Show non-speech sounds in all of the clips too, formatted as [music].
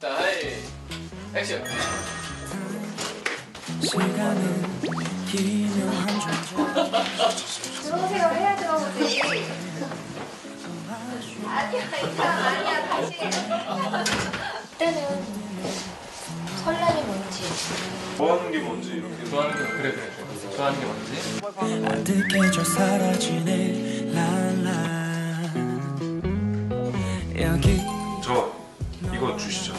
자, 하이. 액션. 시간은 기묘한 존재 들어오세요 해야 들어오지. 아니야 이 사람 아니야 다시. 그때는 설렘이 뭔지 좋아하는 게 뭔지 이렇게 좋아하는 게 그래 그래 그래. 좋아하는 게 뭔지. 저 이거 주시죠.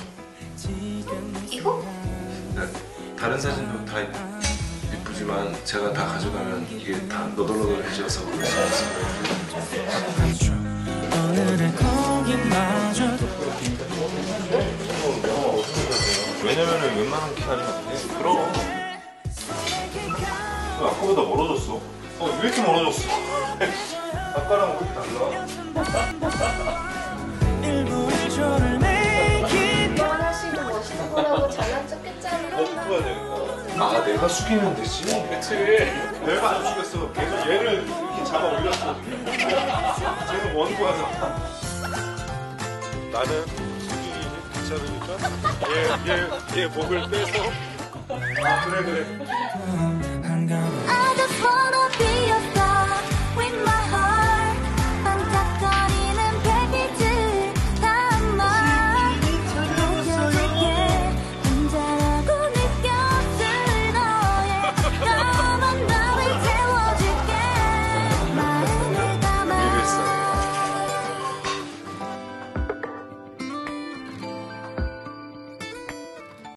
이거? 네, 다른 사진도 다 이쁘지만 제가 다 가져가면 이게 다 너덜너덜해져서 그럴 수 있어요 오늘의 거기마저 왜냐면은 웬만한 키 아니면 안 돼. 그럼. 왜 아까보다 멀어졌어. 어왜 이렇게 멀어졌어? [laughs] 아까랑 왜 이렇게 달라 원하시는 멋있는 거라고 잘난 척했잖아. 어아 내가 숙이면 되지. 그치. 내가 안 숙였어. 계속 얘를 이렇게 잡아 올렸어 쟤는 원고하잖아 나는 숙이기 괜찮으니까 얘 얘 얘 목을 떼서. 아 그래 그래